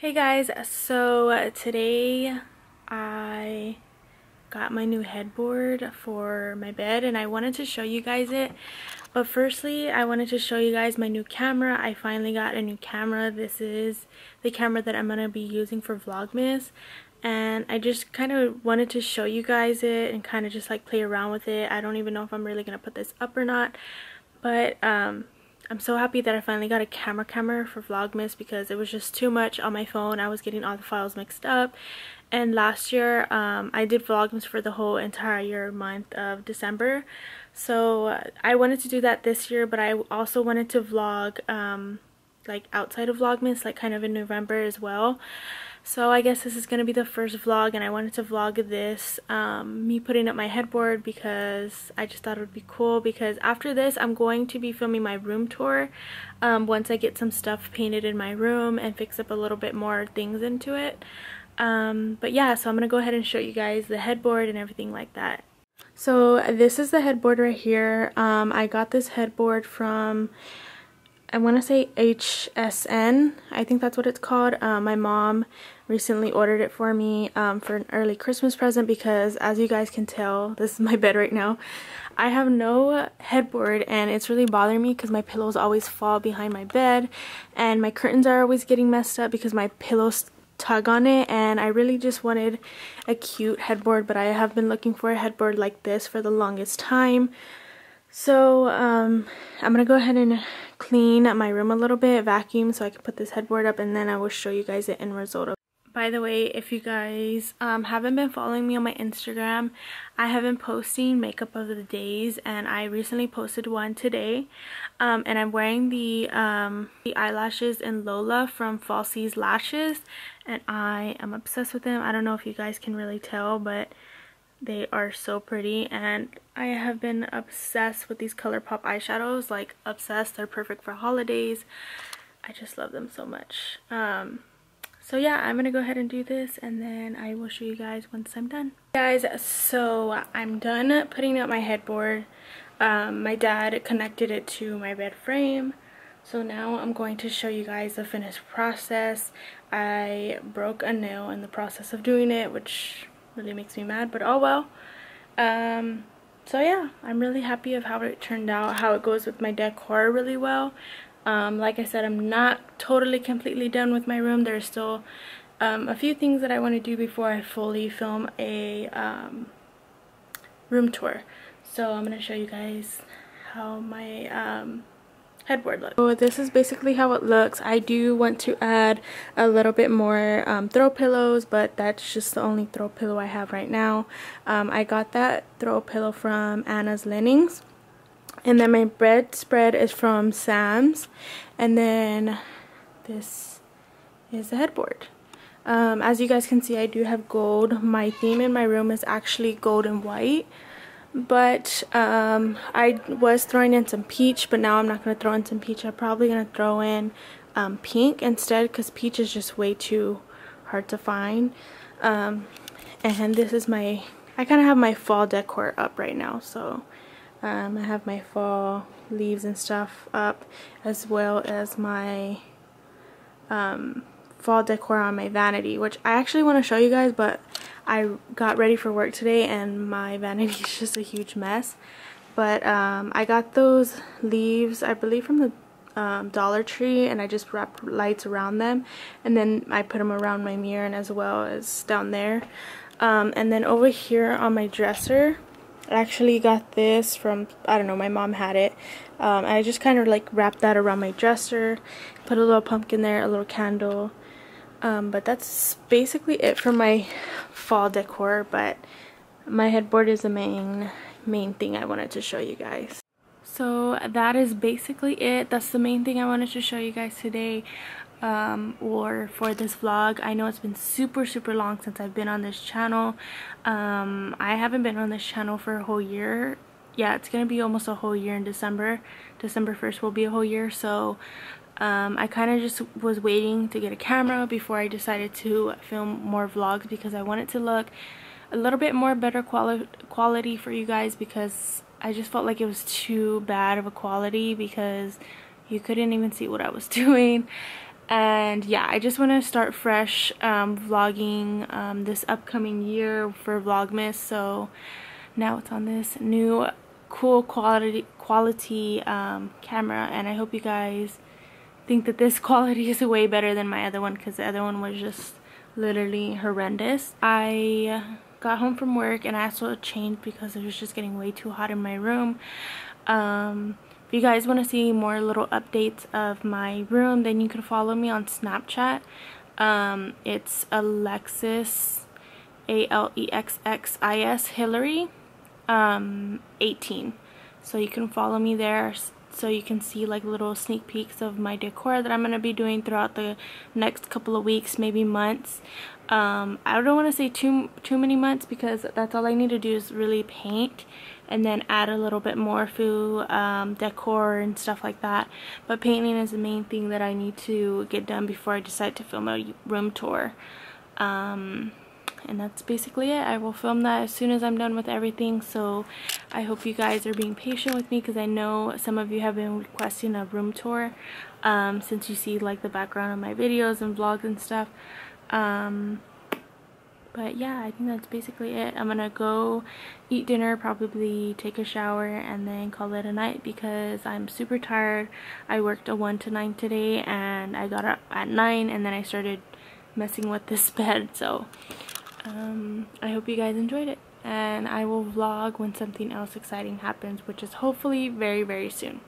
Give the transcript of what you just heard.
Hey guys, so today I got my new headboard for my bed and I wanted to show you guys it. But firstly, I wanted to show you guys my new camera. I finally got a new camera. This is the camera that I'm going to be using for Vlogmas. And I just kind of wanted to show you guys it and kind of just like play around with it. I don't even know if I'm really going to put this up or not. But um, I'm so happy that I finally got a camera camera for Vlogmas because it was just too much on my phone. I was getting all the files mixed up. And last year, um, I did Vlogmas for the whole entire month of December. So I wanted to do that this year, but I also wanted to vlog um, like outside of Vlogmas, like kind of in November as well. So I guess this is going to be the first vlog and I wanted to vlog this, um, me putting up my headboard because I just thought it would be cool because after this I'm going to be filming my room tour um, once I get some stuff painted in my room and fix up a little bit more things into it. Um, but yeah, so I'm going to go ahead and show you guys the headboard and everything like that. So this is the headboard right here. Um, I got this headboard from I want to say HSN. I think that's what it's called. Uh, my mom recently ordered it for me um, for an early Christmas present because as you guys can tell, this is my bed right now. I have no headboard and it's really bothering me because my pillows always fall behind my bed and my curtains are always getting messed up because my pillows tug on it and I really just wanted a cute headboard but I have been looking for a headboard like this for the longest time. So um, I'm going to go ahead and clean my room a little bit, vacuum so I can put this headboard up and then I will show you guys the end result. of By the way, if you guys um, haven't been following me on my Instagram, I have been posting makeup of the days and I recently posted one today. Um, and I'm wearing the, um, the eyelashes in Lola from Falsies Lashes and I am obsessed with them. I don't know if you guys can really tell, but they are so pretty and I have been obsessed with these ColourPop eyeshadows, like obsessed. They're perfect for holidays. I just love them so much. Um, so yeah, I'm gonna go ahead and do this and then I will show you guys once I'm done. Guys, so I'm done putting up my headboard. Um, my dad connected it to my bed frame. So now I'm going to show you guys the finished process. I broke a nail in the process of doing it, which really makes me mad but oh well. Um so yeah i'm really happy of how it turned out how it goes with my decor really well. Um like i said i'm not totally completely done with my room. There's still um, a few things that i want to do before i fully film a um, room tour. So i'm going to show you guys how my um, headboard look. So this is basically how it looks. I do want to add a little bit more um, throw pillows, but that's just the only throw pillow I have right now. Um, I got that throw pillow from Anna's Linens. And then my bedspread is from Sam's. And then this is the headboard. Um, as you guys can see, I do have gold. My theme in my room is actually gold and white but um, I was throwing in some peach but now I'm not going to throw in some peach. I'm probably going to throw in um, pink instead because peach is just way too hard to find. Um, and this is my I kind of have my fall decor up right now. So um, I have my fall leaves and stuff up as well as my um, fall decor on my vanity which I actually want to show you guys but I got ready for work today and my vanity is just a huge mess. But um, I got those leaves, I believe from the um, Dollar Tree and I just wrapped lights around them and then I put them around my mirror and as well as down there. Um, and then over here on my dresser, I actually got this from, I don't know, my mom had it. Um, I just kind of like wrapped that around my dresser, put a little pumpkin there, a little candle, um, but that's basically it for my fall decor but my headboard is the main main thing I wanted to show you guys. So that is basically it. That's the main thing I wanted to show you guys today um, or for this vlog. I know it's been super super long since I've been on this channel. Um, I haven't been on this channel for a whole year. Yeah it's gonna be almost a whole year in December. December 1st will be a whole year so um, I kind of just was waiting to get a camera before I decided to film more vlogs because I wanted to look a little bit more better quali quality for you guys because I just felt like it was too bad of a quality because you couldn't even see what I was doing. And yeah I just want to start fresh um, vlogging um, this upcoming year for Vlogmas. So now it's on this new cool quality quality um, camera and I hope you guys think that this quality is way better than my other one because the other one was just literally horrendous. I got home from work and I also changed because it was just getting way too hot in my room. Um, if you guys want to see more little updates of my room, then you can follow me on Snapchat. Um, it's Alexxis, A-L-E-X-X-I-S, Hilary, um, 18. So you can follow me there so you can see like little sneak peeks of my decor that I'm going to be doing throughout the next couple of weeks, maybe months. Um, I don't want to say too, too many months because that's all I need to do is really paint and then add a little bit more food, um, decor and stuff like that. But painting is the main thing that I need to get done before I decide to film a room tour. Um, and that's basically it. I will film that as soon as I'm done with everything. So I hope you guys are being patient with me because I know some of you have been requesting a room tour um, since you see like the background of my videos and vlogs and stuff. Um, but yeah i think that's basically it i'm gonna go eat dinner probably take a shower and then call it a night because i'm super tired i worked a 1 to 9 today and i got up at 9 and then i started messing with this bed so um, i hope you guys enjoyed it. And i will vlog when something else exciting happens which is hopefully very very soon